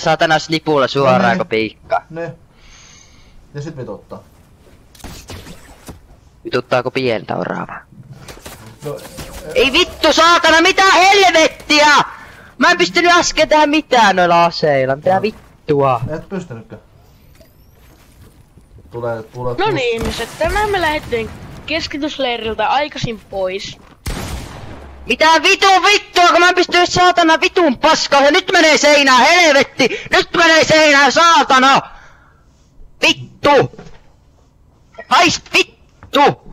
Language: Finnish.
tähän saatana snipulla suoraan No kun piikkaa. Ne. Ja sit vituttaa. Vituttaako pientä oraavaa? No, Ei vittu saatana, mitä helvettiä! Mä en pystynyt äsken tehdä mitään noilla aseilla, mitä No. vittua? et pystynytkö? Tulee, tulee. No niin ihmiset, tänään me lähdettiin keskitysleiriltä aikaisin pois. Mitä vitun vittua, kun mä saatana vitun paskaa ja nyt menee seinään, helvetti! Nyt menee seinään, saatana! Vittu! Haist vittu!